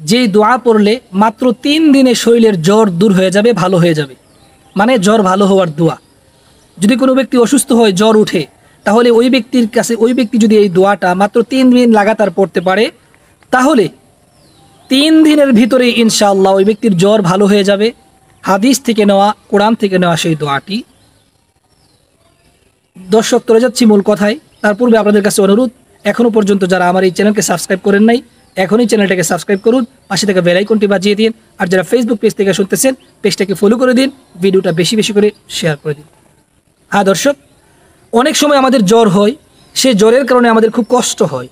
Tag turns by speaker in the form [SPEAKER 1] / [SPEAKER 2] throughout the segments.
[SPEAKER 1] যেই দোয়া পড়লে মাত্র তিন দিনে শরীরের জ্বর দূর হয়ে যাবে, ভালো হয়ে যাবে। মানে জ্বর ভালো হওয়ার দোয়া। যদি কোনো ব্যক্তি অসুস্থ হয়, জ্বর উঠে তাহলে ওই ব্যক্তির কাছে, ওই ব্যক্তি যদি এই দোয়াটা মাত্র তিন দিন লাগাতার পড়তে পারে, তাহলে তিন দিনের ভিতরে ইনশাআল্লাহ ওই ব্যক্তির জ্বর ভালো হয়ে যাবে। হাদিস থেকে নেওয়া, কোরআন থেকে নেওয়া সেই দোয়াটি। দর্শক, চলে যাচ্ছি মূল কথায়। তার পূর্বে আপনাদের কাছে অনুরোধ এখনও পর্যন্ত যারা আমার এই চ্যানেলকে সাবস্ক্রাইব করেন নাই এখনই চ্যানেলটাকে সাবস্ক্রাইব করুন, পাশে থেকে বেলাইকনটি বাজিয়ে দিন, আর যারা ফেসবুক পেজ থেকে শুনতেছেন পেজটাকে ফলো করে দিন, ভিডিওটা বেশি বেশি করে শেয়ার করে দিন। হ্যাঁ দর্শক, অনেক সময় আমাদের জ্বর হয়, সে জ্বরের কারণে আমাদের খুব কষ্ট হয়।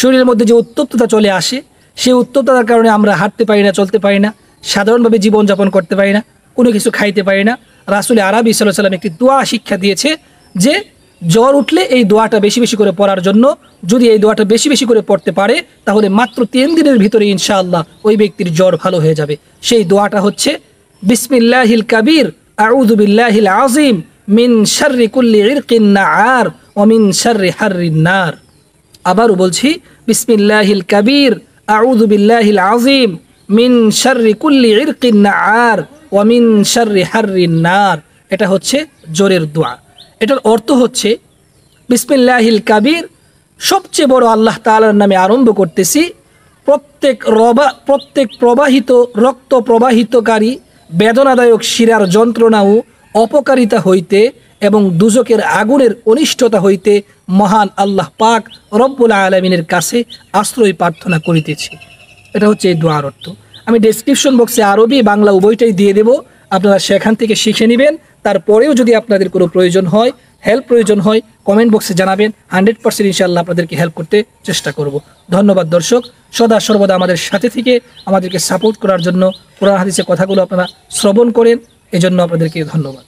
[SPEAKER 1] শরীরের মধ্যে যে উত্তপ্ততা চলে আসে, সেই উত্তপ্ততার কারণে আমরা হাঁটতে পারি না, চলতে পারি না, সাধারণভাবে জীবনযাপন করতে পারি না, কোনো কিছু খাইতে পারি না। রাসুল আরবি সাল্লাহ সাল্লাম একটি দোয়া শিক্ষা দিয়েছে যে জ্বর উঠলে এই দোয়াটা বেশি বেশি করে পড়ার জন্য যদি এই দোয়াটা বেশি বেশি করে পড়তে পারে, তাহলে মাত্র তিন দিনের ভিতরে ইনশাআল্লাহ ওই ব্যক্তির জ্বর ভালো হয়ে যাবে। সেই দোয়াটা হচ্ছে, বিসমিল্লাহিল কাবির, আউযু বিল্লাহিল আজিম মিন শাররি কুল্লি ইরকিন নাআর, ওয়া মিন শাররি হাররিন নার। আবারও বলছি, বিসমিল্লাহিল কাবির, আউযু বিল্লাহিল আজিম মিন শাররি কুল্লি ইরকিন নাআর, ওয়া মিন শাররি হাররিন নার। এটা হচ্ছে জোরের দোয়া। এটার অর্থ হচ্ছে, বিসমিল্লাহিল কাবির, সবচেয়ে বড় আল্লাহ তালার নামে আরম্ভ করতেছি, প্রত্যেক রবা, প্রত্যেক প্রবাহিত, রক্ত প্রবাহিতকারী, বেদনাদায়ক শিরার যন্ত্রণা ও অপকারিতা হইতে এবং দুজকের আগুনের অনিষ্টতা হইতে মহান আল্লাহ পাক রব্বুল আলমিনের কাছে আশ্রয় প্রার্থনা করিতেছি। এটা হচ্ছে এই দোয়ার অর্থ। আমি ডেসক্রিপশন বক্সে আরবি, বাংলা উভয়টাই দিয়ে দেব। আপনারা সেখান থেকে শিখে নেবেন। তারপরেও যদি আপনাদের কোনো প্রয়োজন হয় হেল্প প্রয়োজন হয় কমেন্ট বক্সে জানাবেন। হান্ড্রেড পার্সেন্ট ইনশাল্লাহ আপনাদেরকে হেল্প করতে চেষ্টা করব। ধন্যবাদ দর্শক। সদা সর্বদা আমাদের সাথে থেকে আমাদেরকে সাপোর্ট করার জন্য কোরআন হাদিসের কথাগুলো আপনারা শ্রবণ করেন। এজন্য আপনাদেরকে ধন্যবাদ।